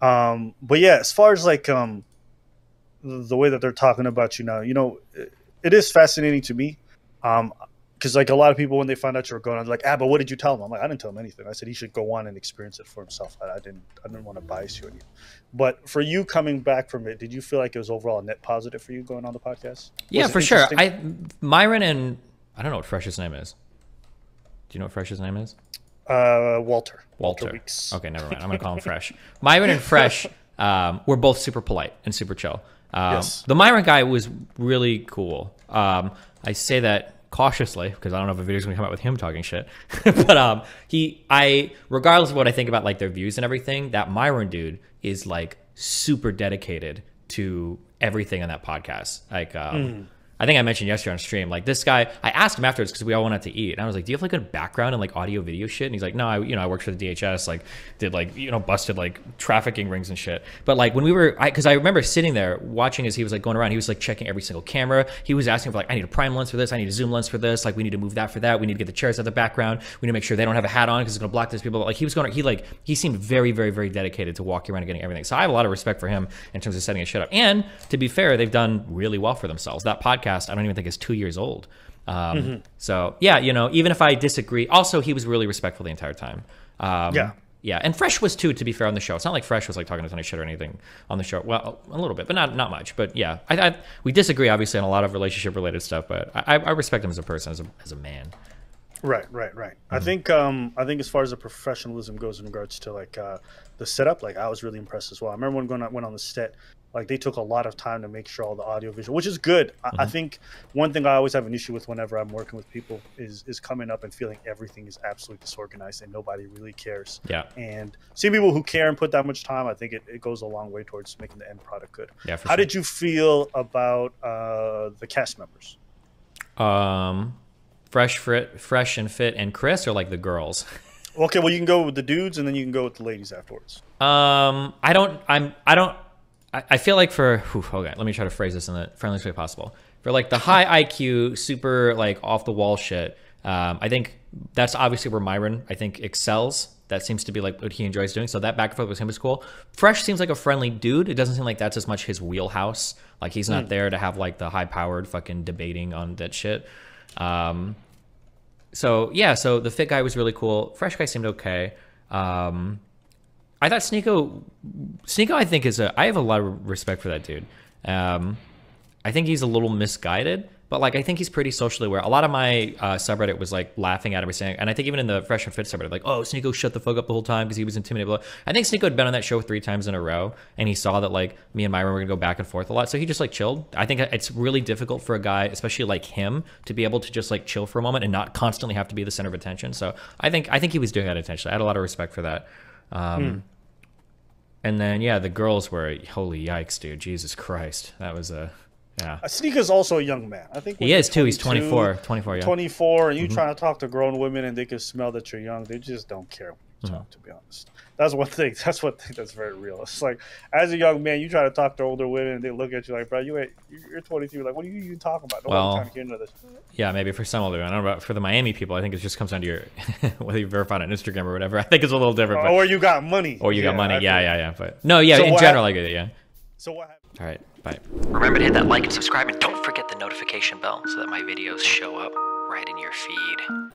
Um, but yeah, as far as like um, the way that they're talking about you now, you know, it, it is fascinating to me. Um, because like a lot of people when they find out you're going on, like, ah, but what did you tell him? I'm like, I didn't tell him anything. I said he should go on and experience it for himself. I, I didn't, I didn't want to bias you anything. But for you coming back from it, did you feel like it was overall a net positive for you going on the podcast? Yeah, for sure. I Myron and I don't know what Fresh's name is. Do you know what Fresh's name is? Uh, Walter, Walter. Weeks. Okay, never mind. I'm gonna call him Fresh. Myron and Fresh um, were both super polite and super chill. Um, Yes. The Myron guy was really cool. Um, I say that cautiously because I don't know if a video's gonna come out with him talking shit. but um, he, I, regardless of what I think about like their views and everything, that Myron dude is like super dedicated to everything on that podcast. Like, um, I think I mentioned yesterday on stream, like this guy, I asked him afterwards because we all went out to eat. And I was like, do you have like a background in like audio video shit? And he's like, no, I, you know, I worked for the DHS, like did like, you know, busted like trafficking rings and shit. But like when we were, I, cause I remember sitting there watching as he was like going around, he was like checking every single camera. He was asking for like, I need a prime lens for this. I need a zoom lens for this. Like we need to move that for that. We need to get the chairs out of the background. We need to make sure they don't have a hat on because it's going to block these people. Like he was going, he like, he seemed very, very, very dedicated to walking around and getting everything. So I have a lot of respect for him in terms of setting his shit up. And to be fair, they've done really well for themselves. That podcast, I don't even think is two years old. Um, So yeah, you know, even if I disagree, also he was really respectful the entire time. Um, Yeah. yeah, and Fresh was too. To be fair, on the show, it's not like Fresh was like talking a ton of shit or anything on the show. Well, a little bit, but not not much. But yeah, I, I we disagree obviously on a lot of relationship related stuff. But I, I respect him as a person, as a as a man. Right, right, right. Mm-hmm. I think um I think as far as the professionalism goes in regards to like uh the setup, like I was really impressed as well. I remember when going went on the set, like they took a lot of time to make sure all the audio visual, which is good. I, Mm-hmm. I think one thing I always have an issue with whenever I'm working with people is is coming up and feeling everything is absolutely disorganized and nobody really cares. Yeah, And seeing people who care and put that much time, I think it, it goes a long way towards making the end product good. yeah. How sure. did you feel about uh the cast members? um, Fresh, Fit, Fresh and Fit, and Chris are like the girls. Okay, well you can go with the dudes and then you can go with the ladies afterwards. Um, I don't. I'm. I don't. I, I feel like for. Whew, okay, let me try to phrase this in the friendliest way possible. For like the high IQ, super like off the wall shit. Um, I think that's obviously where Myron I think excels. That seems to be like what he enjoys doing. So that back and forth with him is cool. Fresh seems like a friendly dude. It doesn't seem like that's as much his wheelhouse. Like he's not there to have like the high powered fucking debating on that shit. Um, so yeah, so the fit guy was really cool. Fresh guy seemed okay. Um, I thought Sneako, Sneako, I think is a. I have a lot of respect for that dude. Um, I think he's a little misguided, but like I think he's pretty socially aware. A lot of my uh, subreddit was like laughing at him, saying, and I think even in the Fresh and Fit subreddit, like, oh, Sneako shut the fuck up the whole time because he was intimidated. I think Sneako had been on that show three times in a row, and he saw that like me and Myron were gonna go back and forth a lot, so he just like chilled. I think it's really difficult for a guy, especially like him, to be able to just like chill for a moment and not constantly have to be the center of attention. So I think I think he was doing that intentionally. I had a lot of respect for that. Um, And then yeah, the girls were holy yikes, dude, Jesus Christ, that was a yeah. Uh, Sneako's also a young man. I think He is too. He's 22, 24. 24, yeah. 24, and you trying to talk to grown women and they can smell that you're young. They just don't care when you talk. Uh-huh. To be honest, that's one thing. That's one thing that's very real. It's like as a young man, you try to talk to older women and they look at you like, bro, you ain't, you're 23. Like, what are you even talking about? No Well, to hear this. Yeah, maybe for some older. I don't know about for the Miami people. I think it just comes down to your whether you're verified on Instagram or whatever. I think it's a little different. But, Or you got money. or you got money. I Yeah, yeah, yeah. But no, yeah. So in general, hap- I get it. Yeah. So what happened? All right. Bye. Remember to hit that like and subscribe and don't forget the notification bell so that my videos show up right in your feed.